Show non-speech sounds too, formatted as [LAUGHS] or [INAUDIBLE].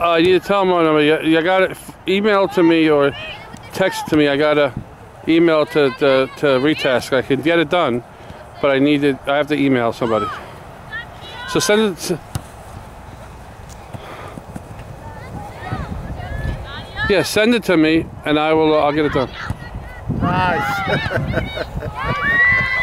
Uh, you need to tell them my number. You, you got to email to me or text to me. I got to email to, to, to Retask. I can get it done, but I need it. I have to email somebody. So send it. To, yeah, send it to me, and I will. I'll get it done. Nice. [LAUGHS]